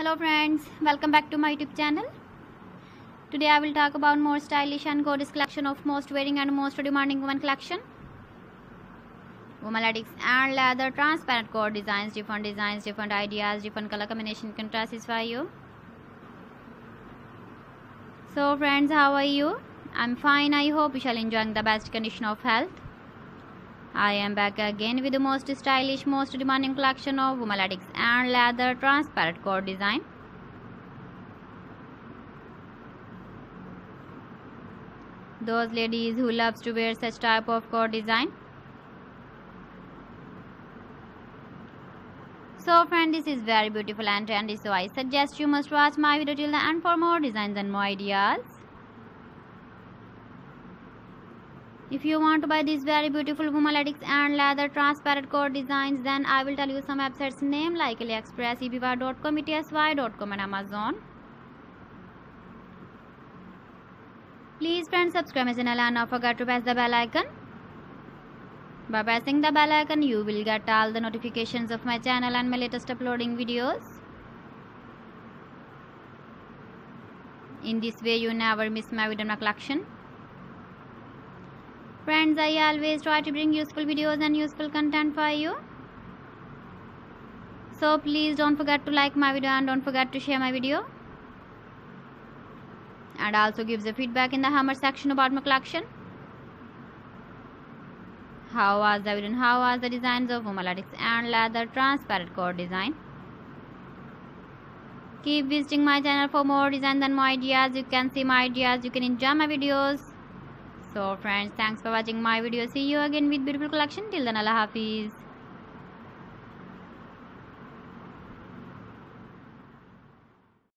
Hello friends, welcome back to my YouTube channel. Today I will talk about more stylish and gorgeous collection of most wearing and most demanding women collection. Woman and leather transparent core designs, different designs, different ideas, different color combination can satisfy you. So friends, how are you? I'm fine. I hope you shall enjoying the best condition of health. I am back again with the most stylish, most demanding collection of woman latex and leather transparent core design. Those ladies who loves to wear such type of core design. So friend, this is very beautiful and trendy so I suggest you must watch my video till the end for more designs and more ideas. If you want to buy these very beautiful woman latex and leather transparent core designs then I will tell you some websites name like AliExpress, eBay.com, ETSY.com and Amazon. Please friends subscribe my channel and don't forget to press the bell icon. By pressing the bell icon you will get all the notifications of my channel and my latest uploading videos. In this way you never miss my video collection. Friends, I always try to bring useful videos and useful content for you. So please don't forget to like my video and don't forget to share my video. And also give the feedback in the hammer section about my collection. How was the video how was the designs of woman latex and leather transparent core design. Keep visiting my channel for more designs and more ideas. You can see my ideas. You can enjoy my videos. So friends, thanks for watching my video. See you again with beautiful collection. Till then, Allah Hafiz.